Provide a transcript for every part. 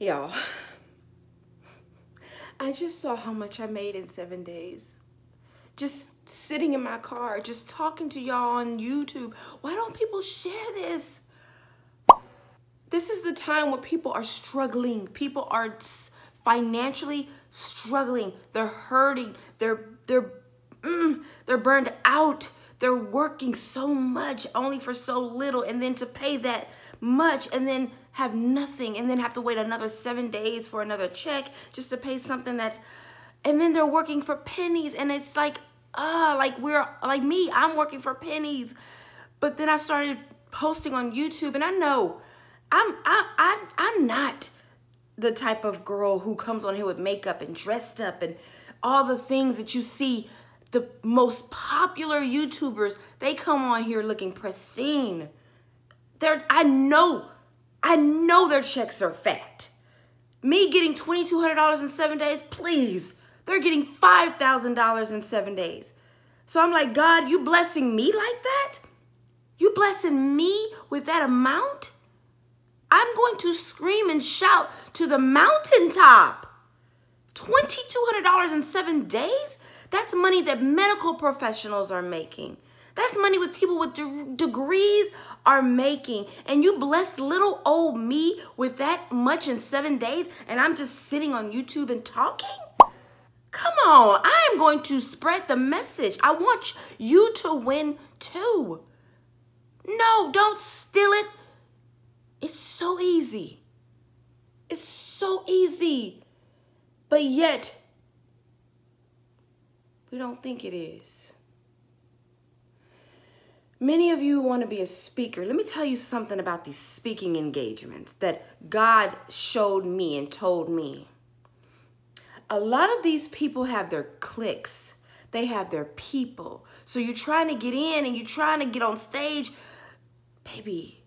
Y'all, I just saw how much I made in seven days. Just sitting in my car, just talking to y'all on YouTube. Why don't people share this? This is the time when people are struggling. People are financially struggling. They're hurting. They're they're mm, they're burned out. They're working so much only for so little and then to pay that much and then have nothing and then have to wait another 7 days for another check just to pay something that's and then they're working for pennies and it's like uh, like we're like me I'm working for pennies but then I started posting on YouTube and I know I'm I, I I'm not the type of girl who comes on here with makeup and dressed up and all the things that you see the most popular YouTubers, they come on here looking pristine. They're, I know, I know their checks are fat. Me getting $2,200 in seven days, please. They're getting $5,000 in seven days. So I'm like, God, you blessing me like that? You blessing me with that amount? I'm going to scream and shout to the mountaintop. $2,200 in seven days? That's money that medical professionals are making. That's money with people with de degrees are making. And you bless little old me with that much in seven days and I'm just sitting on YouTube and talking? Come on, I am going to spread the message. I want you to win too. No, don't steal it. It's so easy. It's so easy. But yet, we don't think it is. Many of you want to be a speaker. Let me tell you something about these speaking engagements that God showed me and told me. A lot of these people have their cliques. They have their people. So you're trying to get in and you're trying to get on stage. Baby,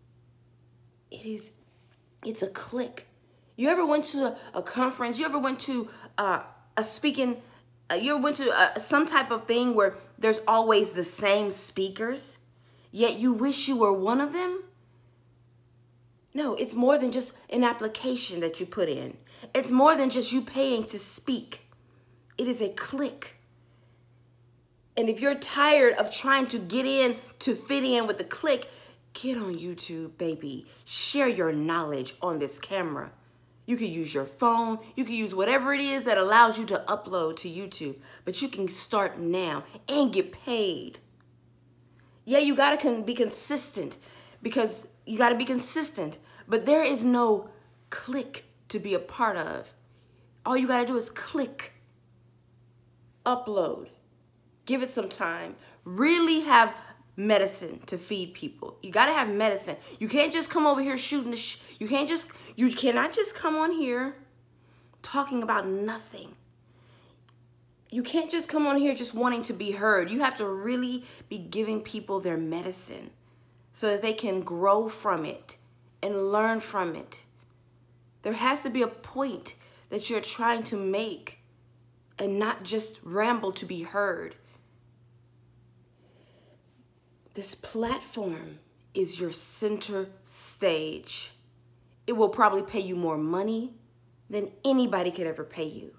it is, it's a clique. You ever went to a, a conference? You ever went to uh, a speaking, uh, you ever went to uh, some type of thing where there's always the same speakers, yet you wish you were one of them? No, it's more than just an application that you put in. It's more than just you paying to speak. It is a clique. And if you're tired of trying to get in to fit in with the clique, get on YouTube, baby. Share your knowledge on this camera. You can use your phone. You can use whatever it is that allows you to upload to YouTube. But you can start now and get paid. Yeah, you got to be consistent because you got to be consistent. But there is no clique to be a part of. All you got to do is click, upload, give it some time, really have medicine to feed people. You got to have medicine. You can't just come over here shooting the sh you can't just you cannot just come on here talking about nothing. You can't just come on here just wanting to be heard. You have to really be giving people their medicine so that they can grow from it and learn from it. There has to be a point that you're trying to make and not just ramble to be heard. This platform is your center stage. It will probably pay you more money than anybody could ever pay you.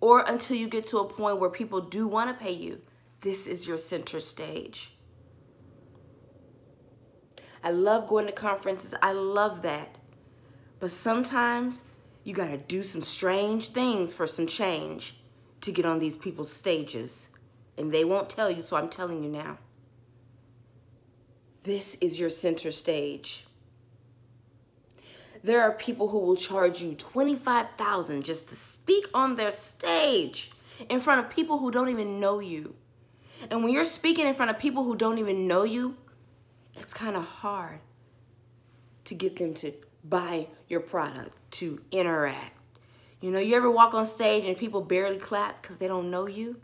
Or until you get to a point where people do want to pay you, this is your center stage. I love going to conferences. I love that. But sometimes you got to do some strange things for some change to get on these people's stages. And they won't tell you, so I'm telling you now. This is your center stage. There are people who will charge you 25,000 just to speak on their stage in front of people who don't even know you. And when you're speaking in front of people who don't even know you, it's kind of hard to get them to buy your product, to interact. You know, you ever walk on stage and people barely clap because they don't know you?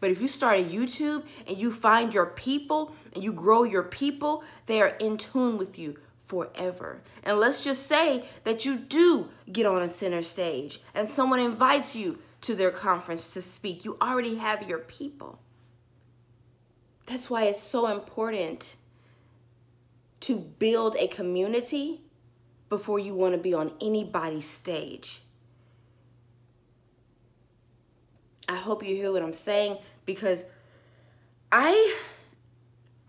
But if you start a YouTube and you find your people and you grow your people, they are in tune with you forever. And let's just say that you do get on a center stage and someone invites you to their conference to speak. You already have your people. That's why it's so important to build a community before you want to be on anybody's stage. I hope you hear what I'm saying because I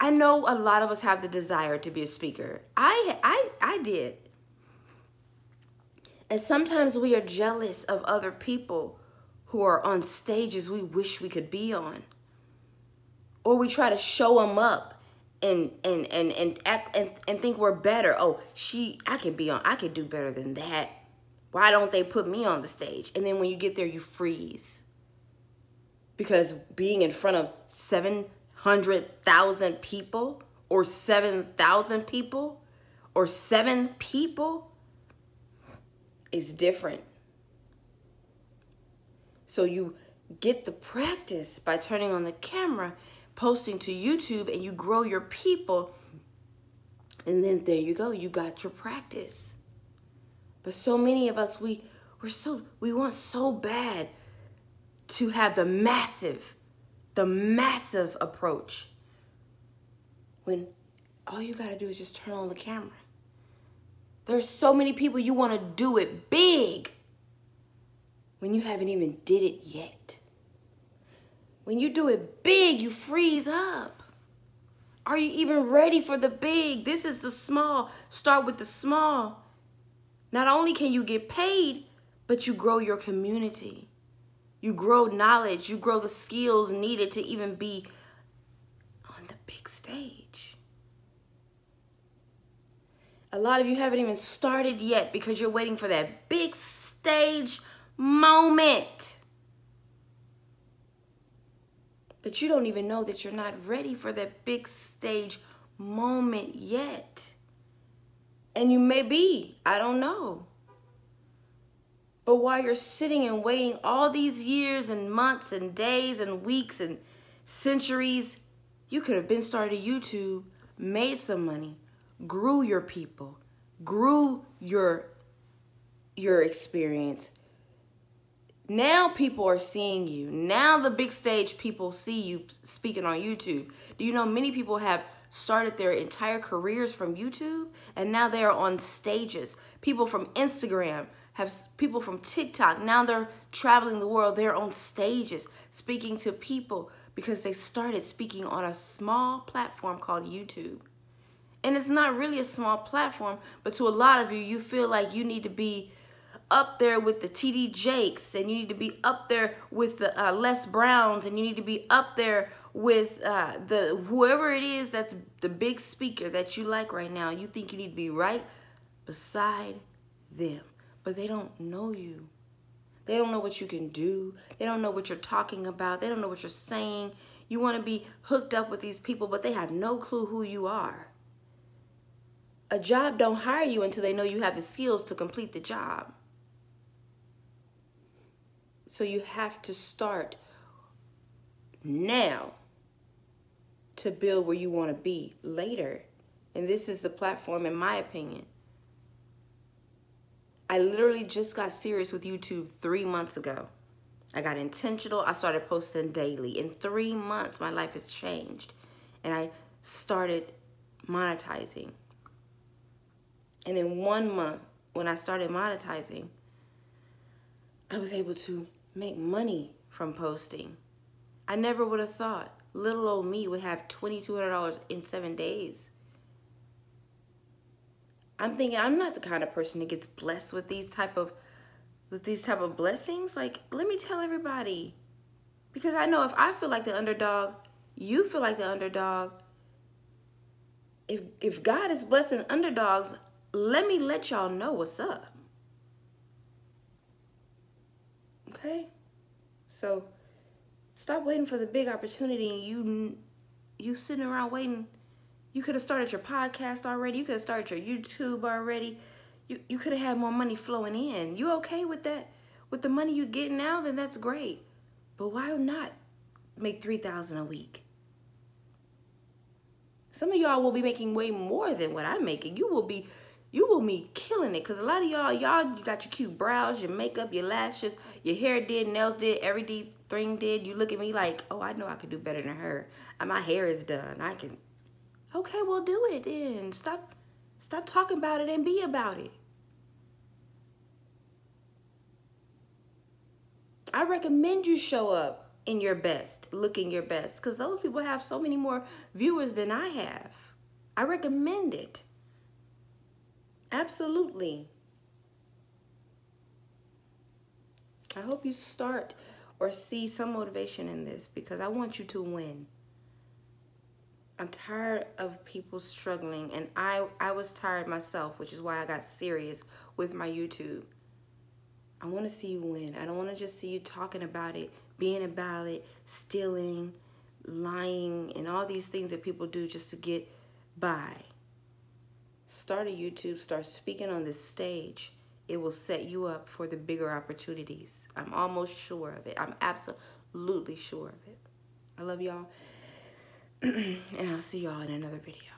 I know a lot of us have the desire to be a speaker. I I I did. And sometimes we are jealous of other people who are on stages we wish we could be on. Or we try to show them up and and and and act and, and think we're better. Oh, she I can be on I can do better than that. Why don't they put me on the stage? And then when you get there you freeze. Because being in front of 700,000 people or 7,000 people or 7 people is different. So you get the practice by turning on the camera, posting to YouTube, and you grow your people. And then there you go, you got your practice. But so many of us, we we're so we want so bad to have the massive, the massive approach. When all you gotta do is just turn on the camera. There's so many people you want to do it big when you haven't even did it yet. When you do it big, you freeze up. Are you even ready for the big? This is the small. Start with the small. Not only can you get paid, but you grow your community. You grow knowledge. You grow the skills needed to even be on the big stage. A lot of you haven't even started yet because you're waiting for that big stage moment. But you don't even know that you're not ready for that big stage moment yet. And you may be, I don't know. But while you're sitting and waiting all these years and months and days and weeks and centuries, you could have been started YouTube, made some money, grew your people, grew your your experience, now people are seeing you. Now the big stage people see you speaking on YouTube. Do you know many people have started their entire careers from YouTube and now they are on stages. People from Instagram have people from TikTok. Now they're traveling the world. They're on stages speaking to people because they started speaking on a small platform called YouTube. And it's not really a small platform, but to a lot of you, you feel like you need to be up there with the TD Jakes and you need to be up there with the uh, Les Browns and you need to be up there with uh, the whoever it is that's the big speaker that you like right now. You think you need to be right beside them, but they don't know you. They don't know what you can do. They don't know what you're talking about. They don't know what you're saying. You want to be hooked up with these people, but they have no clue who you are. A job don't hire you until they know you have the skills to complete the job. So you have to start now to build where you want to be later. And this is the platform, in my opinion. I literally just got serious with YouTube three months ago. I got intentional. I started posting daily. In three months, my life has changed. And I started monetizing. And in one month, when I started monetizing, I was able to make money from posting. I never would have thought little old me would have $2,200 in seven days. I'm thinking I'm not the kind of person that gets blessed with these type of with these type of blessings. Like, let me tell everybody. Because I know if I feel like the underdog, you feel like the underdog. If if God is blessing underdogs, let me let y'all know what's up. Okay? So stop waiting for the big opportunity and you you sitting around waiting. You could have started your podcast already. You could have started your YouTube already. You you could have had more money flowing in. You okay with that? With the money you get now, then that's great. But why not make 3000 a week? Some of y'all will be making way more than what I'm making. You will be you will be killing it because a lot of y'all y'all you got your cute brows your makeup your lashes your hair did nails did everything did you look at me like oh i know i could do better than her my hair is done i can Okay, well do it then. Stop stop talking about it and be about it. I recommend you show up in your best, looking your best, cuz those people have so many more viewers than I have. I recommend it. Absolutely. I hope you start or see some motivation in this because I want you to win. I'm tired of people struggling and I, I was tired myself, which is why I got serious with my YouTube. I want to see you win. I don't want to just see you talking about it, being about it, stealing, lying, and all these things that people do just to get by. Start a YouTube, start speaking on this stage it will set you up for the bigger opportunities. I'm almost sure of it. I'm absolutely sure of it. I love y'all. and I'll see y'all in another video.